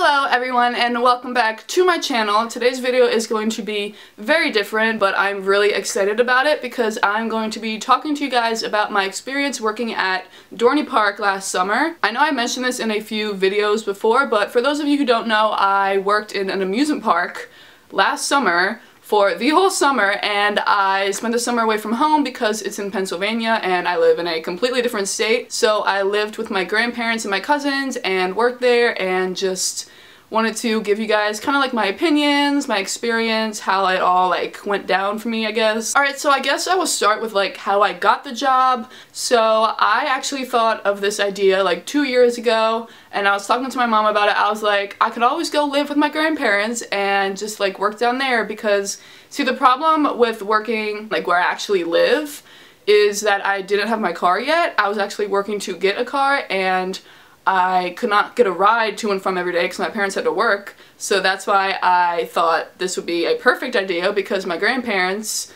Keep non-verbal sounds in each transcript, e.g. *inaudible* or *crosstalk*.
Hello everyone and welcome back to my channel. Today's video is going to be very different but I'm really excited about it because I'm going to be talking to you guys about my experience working at Dorney Park last summer. I know I mentioned this in a few videos before but for those of you who don't know I worked in an amusement park last summer for the whole summer and I spent the summer away from home because it's in Pennsylvania and I live in a completely different state. So I lived with my grandparents and my cousins and worked there and just wanted to give you guys kind of like my opinions, my experience, how it all like went down for me I guess. Alright so I guess I will start with like how I got the job. So I actually thought of this idea like two years ago and I was talking to my mom about it. I was like I could always go live with my grandparents and just like work down there because see the problem with working like where I actually live is that I didn't have my car yet. I was actually working to get a car and I could not get a ride to and from every day because my parents had to work. So that's why I thought this would be a perfect idea because my grandparents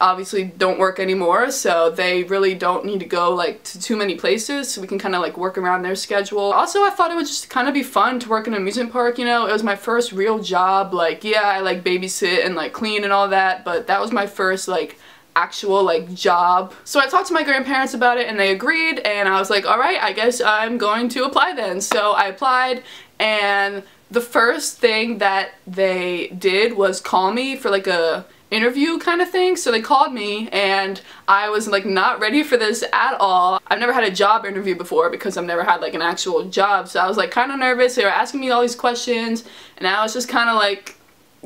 obviously don't work anymore so they really don't need to go like to too many places so we can kind of like work around their schedule. Also I thought it would just kind of be fun to work in an amusement park you know it was my first real job like yeah I like babysit and like clean and all that but that was my first like actual like job. So I talked to my grandparents about it and they agreed and I was like alright I guess I'm going to apply then. So I applied and the first thing that they did was call me for like a interview kind of thing. So they called me and I was like not ready for this at all. I've never had a job interview before because I've never had like an actual job. So I was like kind of nervous. They were asking me all these questions and I was just kind of like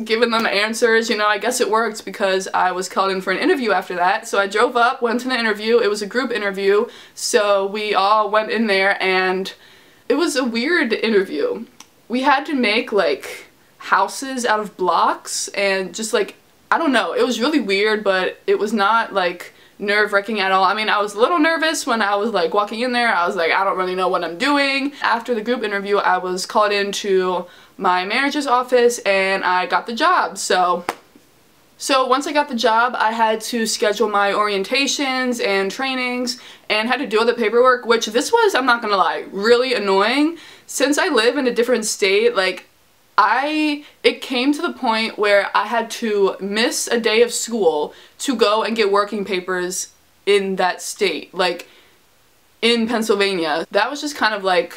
giving them answers, you know, I guess it worked because I was called in for an interview after that. So I drove up, went to the interview, it was a group interview, so we all went in there and it was a weird interview. We had to make like houses out of blocks and just like, I don't know, it was really weird but it was not like nerve-wracking at all. I mean, I was a little nervous when I was like walking in there. I was like, I don't really know what I'm doing. After the group interview, I was called into my manager's office and I got the job. So so once I got the job, I had to schedule my orientations and trainings and had to do all the paperwork, which this was, I'm not gonna lie, really annoying. Since I live in a different state, like I, it came to the point where I had to miss a day of school to go and get working papers in that state, like in Pennsylvania. That was just kind of like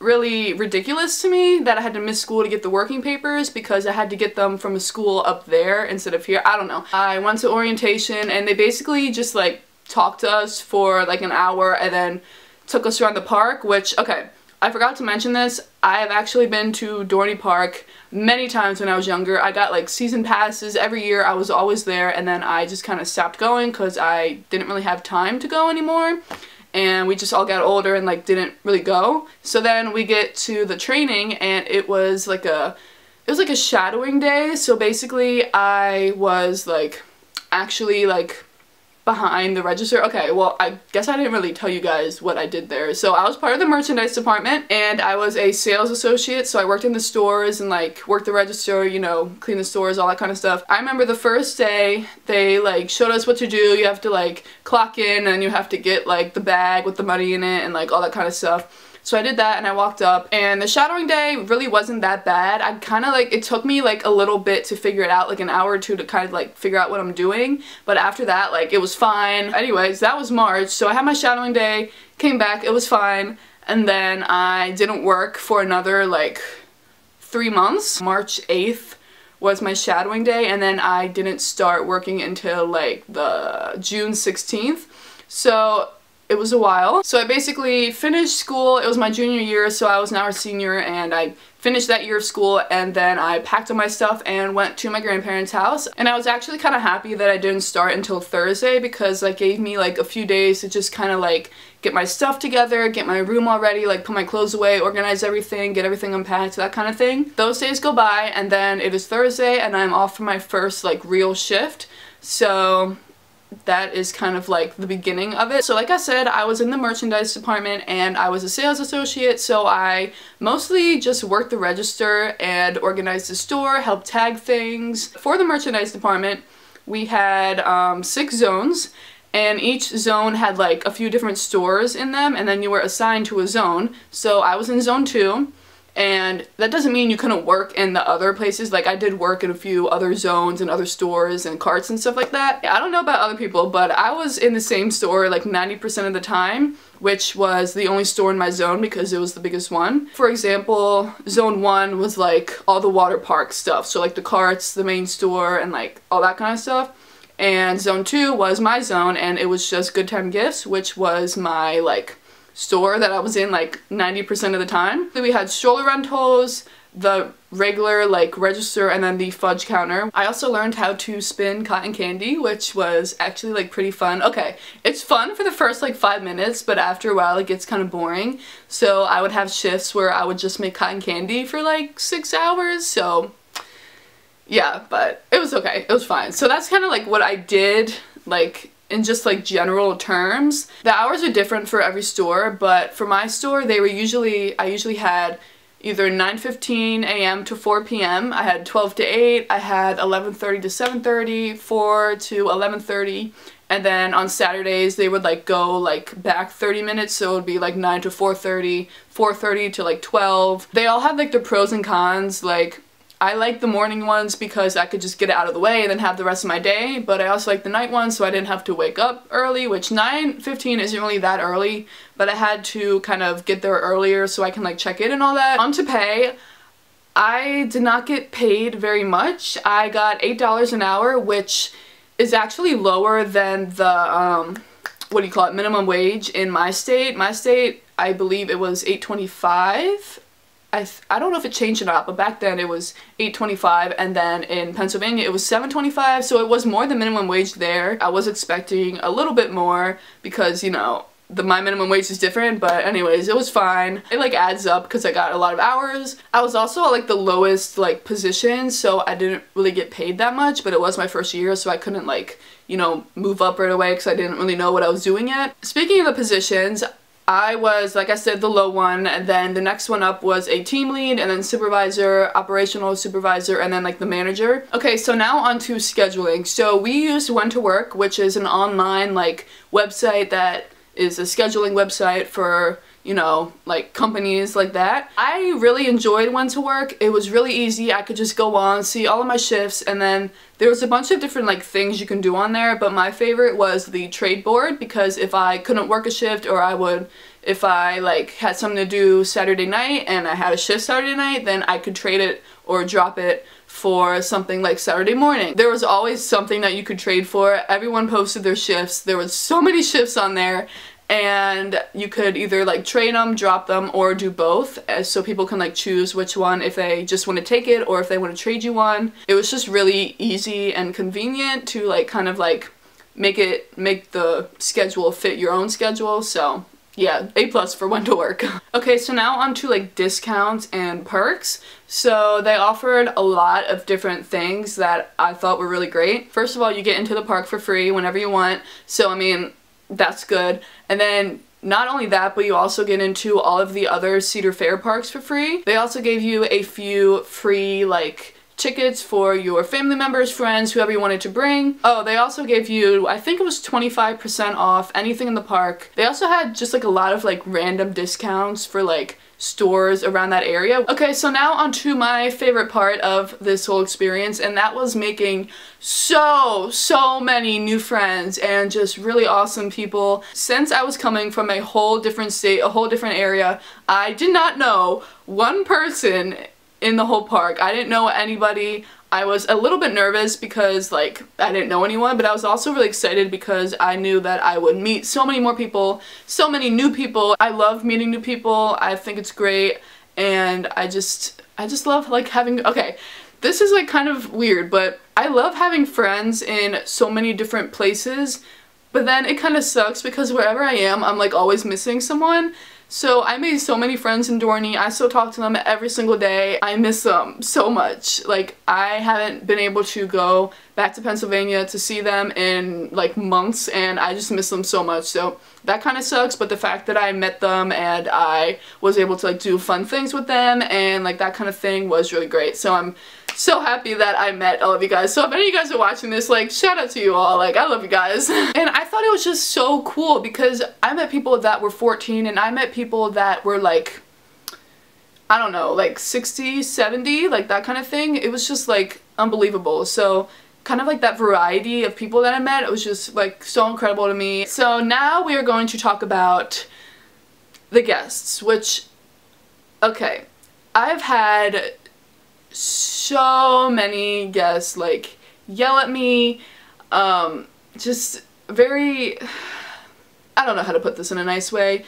really ridiculous to me that I had to miss school to get the working papers because I had to get them from a school up there instead of here. I don't know. I went to orientation and they basically just like talked to us for like an hour and then took us around the park, which, okay, I forgot to mention this. I have actually been to Dorney Park many times when I was younger. I got like season passes every year. I was always there and then I just kind of stopped going because I didn't really have time to go anymore. And we just all got older and like didn't really go. So then we get to the training and it was like a it was like a shadowing day. So basically I was like actually like behind the register. Okay, well, I guess I didn't really tell you guys what I did there. So I was part of the merchandise department and I was a sales associate. So I worked in the stores and like worked the register, you know, clean the stores, all that kind of stuff. I remember the first day they like showed us what to do. You have to like clock in and you have to get like the bag with the money in it and like all that kind of stuff. So I did that and I walked up and the shadowing day really wasn't that bad. I kind of like, it took me like a little bit to figure it out, like an hour or two to kind of like figure out what I'm doing. But after that, like it was fine. Anyways, that was March. So I had my shadowing day, came back, it was fine. And then I didn't work for another like three months. March 8th was my shadowing day and then I didn't start working until like the June 16th. So it was a while. So I basically finished school, it was my junior year, so I was now a senior and I finished that year of school and then I packed up my stuff and went to my grandparents' house. And I was actually kind of happy that I didn't start until Thursday because that gave me like a few days to just kind of like get my stuff together, get my room all ready, like put my clothes away, organize everything, get everything unpacked, that kind of thing. Those days go by and then it is Thursday and I'm off for my first like real shift. So that is kind of like the beginning of it. So like I said, I was in the merchandise department and I was a sales associate, so I mostly just worked the register and organized the store, helped tag things. For the merchandise department, we had um, six zones and each zone had like a few different stores in them and then you were assigned to a zone. So I was in zone 2 and that doesn't mean you couldn't work in the other places like I did work in a few other zones and other stores and carts and stuff like that I don't know about other people but I was in the same store like 90% of the time which was the only store in my zone because it was the biggest one. For example, zone 1 was like all the water park stuff, so like the carts, the main store, and like all that kind of stuff. And zone 2 was my zone and it was just Good Time Gifts, which was my like store that I was in like 90% of the time. We had stroller rentals, the regular like register and then the fudge counter. I also learned how to spin cotton candy which was actually like pretty fun. Okay, it's fun for the first like five minutes but after a while it gets kind of boring so I would have shifts where I would just make cotton candy for like six hours so yeah but it was okay it was fine so that's kind of like what I did like in just like general terms. The hours are different for every store, but for my store, they were usually, I usually had either 9.15 a.m. to 4 p.m. I had 12 to 8, I had 11.30 to 7.30, 4 to 11.30, and then on Saturdays they would like go like back 30 minutes so it would be like 9 to 4.30, 4.30 to like 12. They all had like the pros and cons like I like the morning ones because I could just get it out of the way and then have the rest of my day, but I also like the night ones so I didn't have to wake up early, which 9.15 isn't really that early, but I had to kind of get there earlier so I can like check in and all that. On to pay, I did not get paid very much. I got $8 an hour, which is actually lower than the, um, what do you call it, minimum wage in my state. My state, I believe it was 825 I, I don't know if it changed or not, but back then it was 8.25 and then in Pennsylvania it was 7.25 so it was more than minimum wage there. I was expecting a little bit more because, you know, the my minimum wage is different, but anyways, it was fine. It like adds up because I got a lot of hours. I was also at like the lowest like position, so I didn't really get paid that much, but it was my first year, so I couldn't like, you know, move up right away because I didn't really know what I was doing yet. Speaking of the positions, I was, like I said, the low one, and then the next one up was a team lead, and then supervisor, operational supervisor, and then like the manager. Okay, so now on to scheduling. So we used When to Work, which is an online like website that is a scheduling website for you know, like companies like that. I really enjoyed When to Work. It was really easy. I could just go on, see all of my shifts, and then there was a bunch of different like things you can do on there, but my favorite was the trade board because if I couldn't work a shift or I would if I like had something to do Saturday night and I had a shift Saturday night, then I could trade it or drop it for something like Saturday morning. There was always something that you could trade for. Everyone posted their shifts. There was so many *laughs* shifts on there and you could either like train them, drop them, or do both uh, so people can like choose which one if they just want to take it or if they want to trade you one. It was just really easy and convenient to like kind of like make it make the schedule fit your own schedule so yeah, A plus for when to work. *laughs* okay, so now on to like discounts and perks. So they offered a lot of different things that I thought were really great. First of all, you get into the park for free whenever you want. So I mean, that's good. And then not only that, but you also get into all of the other Cedar Fair parks for free. They also gave you a few free like tickets for your family members, friends, whoever you wanted to bring. Oh, they also gave you, I think it was 25% off anything in the park. They also had just like a lot of like random discounts for like stores around that area. Okay, so now on to my favorite part of this whole experience, and that was making so, so many new friends and just really awesome people. Since I was coming from a whole different state, a whole different area, I did not know one person in the whole park. I didn't know anybody. I was a little bit nervous because like I didn't know anyone but I was also really excited because I knew that I would meet so many more people, so many new people. I love meeting new people. I think it's great and I just I just love like having okay this is like kind of weird but I love having friends in so many different places but then it kind of sucks because wherever I am I'm like always missing someone so I made so many friends in Dorney. I still talk to them every single day. I miss them so much. Like I haven't been able to go back to Pennsylvania to see them in like months and I just miss them so much. So that kind of sucks but the fact that I met them and I was able to like do fun things with them and like that kind of thing was really great. So I'm so happy that I met all of you guys. So if any of you guys are watching this, like, shout out to you all. Like, I love you guys. *laughs* and I thought it was just so cool because I met people that were 14 and I met people that were, like, I don't know, like 60, 70, like that kind of thing. It was just like unbelievable. So kind of like that variety of people that I met, it was just like so incredible to me. So now we are going to talk about the guests, which, okay, I've had so many guests like yell at me, um, just very, I don't know how to put this in a nice way.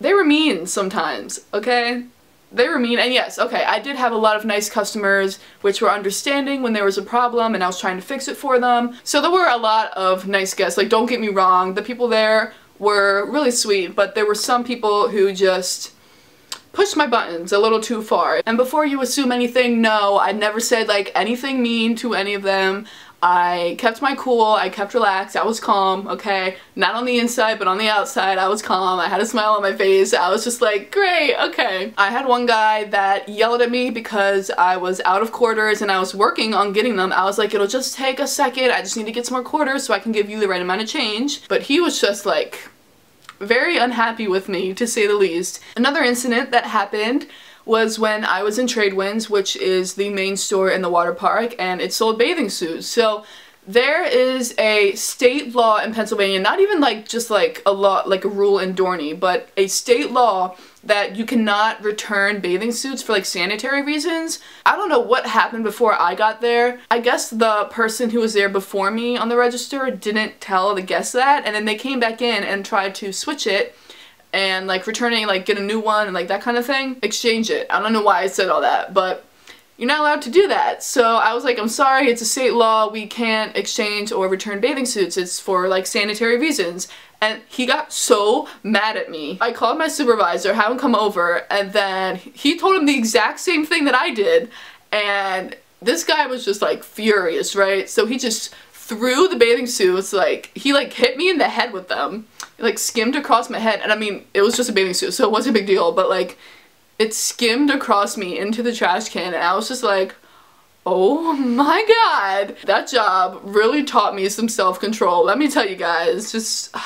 They were mean sometimes, okay? They were mean, and yes, okay, I did have a lot of nice customers which were understanding when there was a problem and I was trying to fix it for them. So there were a lot of nice guests, like don't get me wrong, the people there were really sweet, but there were some people who just pushed my buttons a little too far. And before you assume anything, no, I never said like anything mean to any of them. I kept my cool, I kept relaxed, I was calm, okay? Not on the inside, but on the outside, I was calm, I had a smile on my face, I was just like, great, okay. I had one guy that yelled at me because I was out of quarters and I was working on getting them. I was like, it'll just take a second, I just need to get some more quarters so I can give you the right amount of change. But he was just like, very unhappy with me, to say the least. Another incident that happened was when I was in Tradewinds, which is the main store in the water park, and it sold bathing suits. So there is a state law in Pennsylvania, not even like just like a law, like a rule in Dorney, but a state law that you cannot return bathing suits for like sanitary reasons. I don't know what happened before I got there. I guess the person who was there before me on the register didn't tell the guests that and then they came back in and tried to switch it and like returning like get a new one and like that kind of thing. Exchange it. I don't know why I said all that but you're not allowed to do that. So I was like, I'm sorry, it's a state law. We can't exchange or return bathing suits. It's for like sanitary reasons. And he got so mad at me. I called my supervisor, had him come over, and then he told him the exact same thing that I did. And this guy was just like furious, right? So he just threw the bathing suits, like, he like hit me in the head with them. like skimmed across my head. And I mean, it was just a bathing suit, so it wasn't a big deal, but like, it skimmed across me into the trash can and I was just like, oh my god. That job really taught me some self-control. Let me tell you guys, just... *sighs*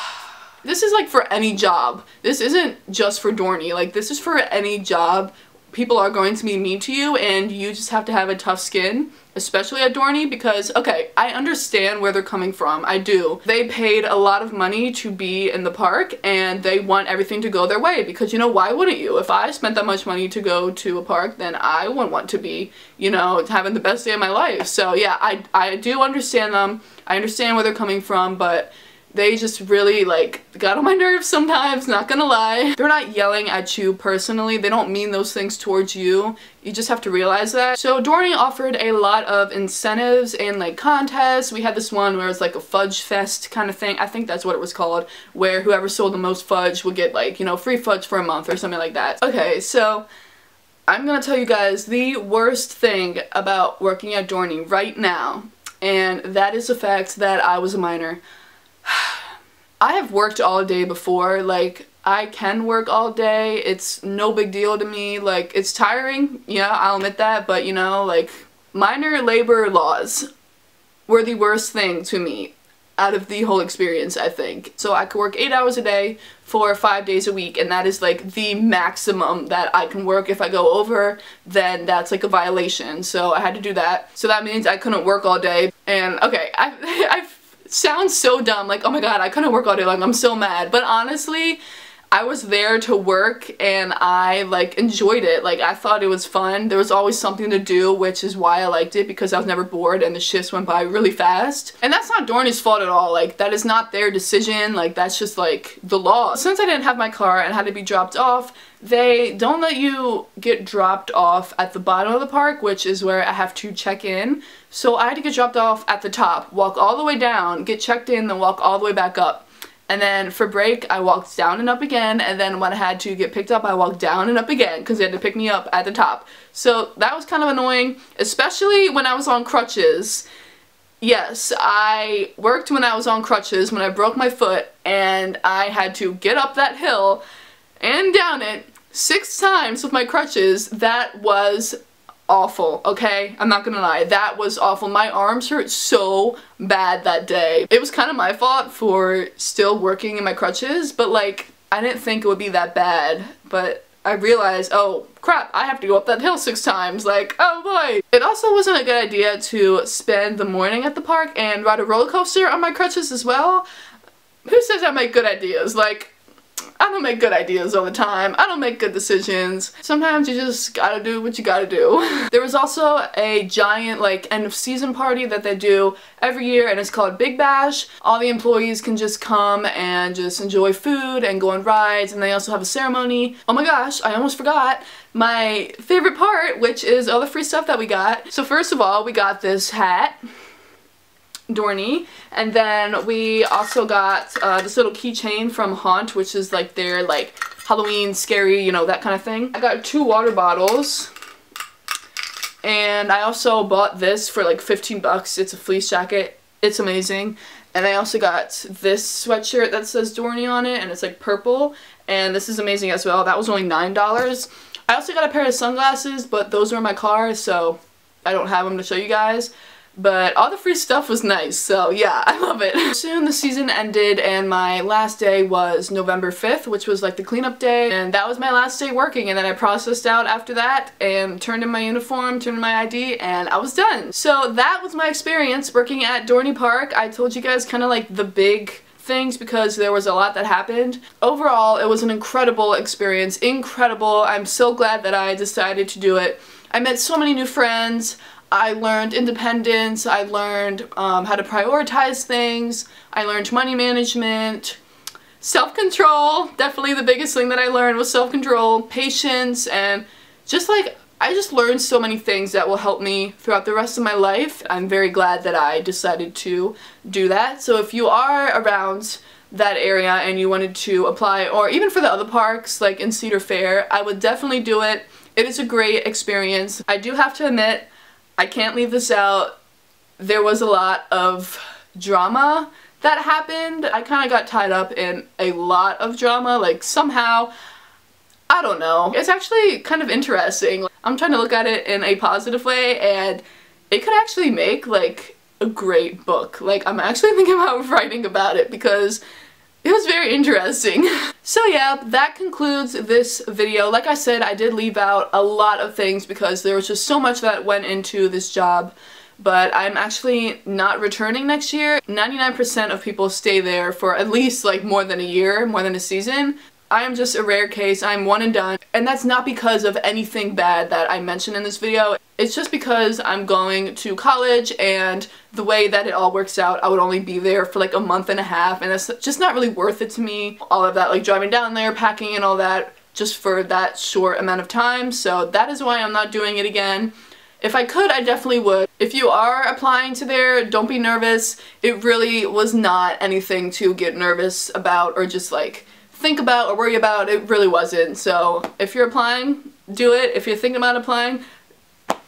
This is like for any job. This isn't just for Dorney. Like this is for any job people are going to be mean to you and you just have to have a tough skin especially at Dorney because okay I understand where they're coming from. I do. They paid a lot of money to be in the park and they want everything to go their way because you know why wouldn't you? If I spent that much money to go to a park then I wouldn't want to be you know having the best day of my life. So yeah I, I do understand them. I understand where they're coming from but they just really like got on my nerves sometimes, not gonna lie. They're not yelling at you personally, they don't mean those things towards you. You just have to realize that. So Dorney offered a lot of incentives and like contests. We had this one where it's like a fudge fest kind of thing. I think that's what it was called, where whoever sold the most fudge would get like, you know, free fudge for a month or something like that. Okay, so I'm gonna tell you guys the worst thing about working at Dorney right now, and that is the fact that I was a minor. I have worked all day before, like, I can work all day, it's no big deal to me, like, it's tiring, yeah, I'll admit that, but you know, like, minor labor laws were the worst thing to me out of the whole experience, I think. So I could work 8 hours a day for 5 days a week, and that is like the maximum that I can work. If I go over, then that's like a violation, so I had to do that. So that means I couldn't work all day, and okay, I, *laughs* I sounds so dumb, like, oh my god, I couldn't work all day long, I'm so mad. But honestly, I was there to work and I like enjoyed it. Like I thought it was fun. There was always something to do, which is why I liked it because I was never bored and the shifts went by really fast. And that's not Dorney's fault at all. Like that is not their decision. Like that's just like the law. Since I didn't have my car and had to be dropped off, they don't let you get dropped off at the bottom of the park, which is where I have to check in. So I had to get dropped off at the top, walk all the way down, get checked in, then walk all the way back up. And then for break, I walked down and up again, and then when I had to get picked up, I walked down and up again because they had to pick me up at the top. So that was kind of annoying, especially when I was on crutches. Yes, I worked when I was on crutches, when I broke my foot, and I had to get up that hill and down it six times with my crutches. That was awful, okay? I'm not gonna lie, that was awful. My arms hurt so bad that day. It was kind of my fault for still working in my crutches, but like, I didn't think it would be that bad, but I realized, oh crap, I have to go up that hill six times, like, oh boy. It also wasn't a good idea to spend the morning at the park and ride a roller coaster on my crutches as well. Who says I make good ideas? Like, I don't make good ideas all the time. I don't make good decisions. Sometimes you just gotta do what you gotta do. *laughs* there was also a giant like end of season party that they do every year and it's called Big Bash. All the employees can just come and just enjoy food and go on rides and they also have a ceremony. Oh my gosh, I almost forgot my favorite part, which is all the free stuff that we got. So first of all, we got this hat. Dorney. And then we also got uh, this little keychain from Haunt, which is like their like Halloween scary, you know, that kind of thing. I got two water bottles. And I also bought this for like 15 bucks. It's a fleece jacket. It's amazing. And I also got this sweatshirt that says Dorney on it and it's like purple. And this is amazing as well. That was only $9. I also got a pair of sunglasses, but those are in my car, so I don't have them to show you guys. But all the free stuff was nice, so yeah, *laughs* I love it. Soon the season ended and my last day was November 5th, which was like the cleanup day, and that was my last day working, and then I processed out after that and turned in my uniform, turned in my ID, and I was done. So that was my experience working at Dorney Park. I told you guys kind of like the big things because there was a lot that happened. Overall, it was an incredible experience, incredible. I'm so glad that I decided to do it. I met so many new friends. I learned independence, I learned um, how to prioritize things, I learned money management, self-control, definitely the biggest thing that I learned was self-control, patience, and just like, I just learned so many things that will help me throughout the rest of my life. I'm very glad that I decided to do that. So if you are around that area and you wanted to apply, or even for the other parks, like in Cedar Fair, I would definitely do it. It is a great experience. I do have to admit, I can't leave this out. There was a lot of drama that happened. I kind of got tied up in a lot of drama, like somehow, I don't know. It's actually kind of interesting. I'm trying to look at it in a positive way and it could actually make like a great book. Like I'm actually thinking about *laughs* writing about it because it was very interesting. *laughs* so yeah, that concludes this video. Like I said, I did leave out a lot of things because there was just so much that went into this job but I'm actually not returning next year. 99% of people stay there for at least like more than a year, more than a season. I am just a rare case. I'm one and done. And that's not because of anything bad that I mentioned in this video. It's just because I'm going to college and the way that it all works out, I would only be there for like a month and a half and it's just not really worth it to me. All of that, like driving down there, packing and all that, just for that short amount of time. So that is why I'm not doing it again. If I could, I definitely would. If you are applying to there, don't be nervous. It really was not anything to get nervous about or just like think about or worry about. It really wasn't. So if you're applying, do it. If you're thinking about applying,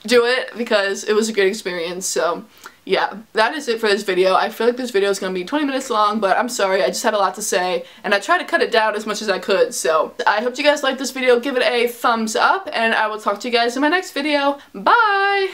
do it because it was a great experience. So yeah, that is it for this video. I feel like this video is going to be 20 minutes long, but I'm sorry, I just had a lot to say, and I tried to cut it down as much as I could, so I hope you guys liked this video. Give it a thumbs up, and I will talk to you guys in my next video. Bye!